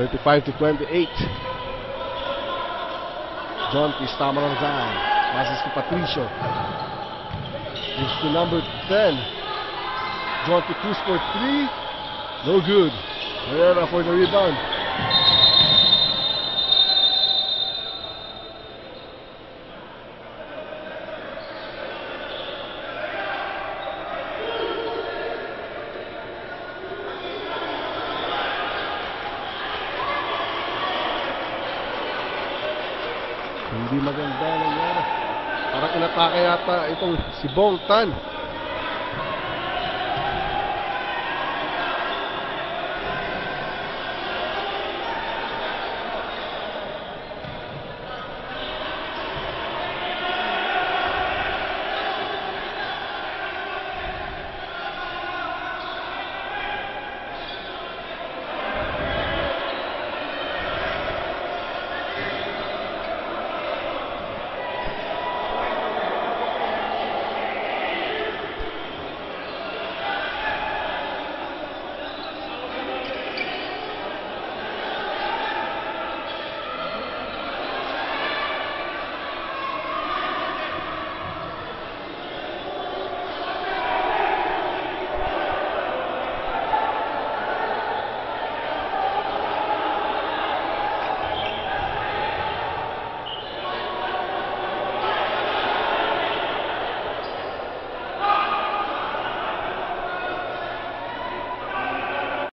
35 to 28. John Pistama Ranzan. Passes to Patricio. Gives to number 10. John to Cruz for three. No good. Herrera for the rebound. Hindi maganda ang nangyari. Parang inatake yata itong si Bong Tan.